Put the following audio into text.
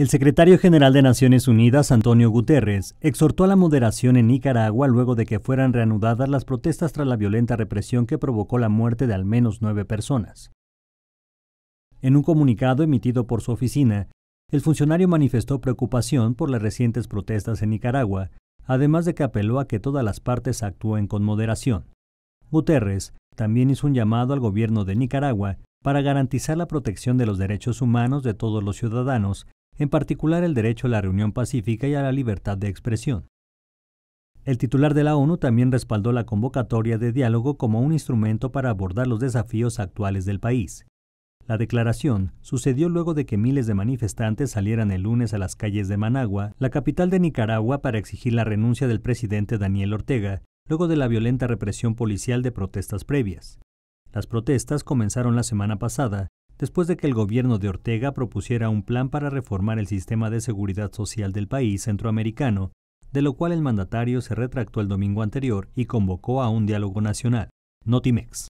El secretario general de Naciones Unidas, Antonio Guterres, exhortó a la moderación en Nicaragua luego de que fueran reanudadas las protestas tras la violenta represión que provocó la muerte de al menos nueve personas. En un comunicado emitido por su oficina, el funcionario manifestó preocupación por las recientes protestas en Nicaragua, además de que apeló a que todas las partes actúen con moderación. Guterres también hizo un llamado al gobierno de Nicaragua para garantizar la protección de los derechos humanos de todos los ciudadanos en particular el derecho a la reunión pacífica y a la libertad de expresión. El titular de la ONU también respaldó la convocatoria de diálogo como un instrumento para abordar los desafíos actuales del país. La declaración sucedió luego de que miles de manifestantes salieran el lunes a las calles de Managua, la capital de Nicaragua, para exigir la renuncia del presidente Daniel Ortega, luego de la violenta represión policial de protestas previas. Las protestas comenzaron la semana pasada después de que el gobierno de Ortega propusiera un plan para reformar el sistema de seguridad social del país centroamericano, de lo cual el mandatario se retractó el domingo anterior y convocó a un diálogo nacional. Notimex.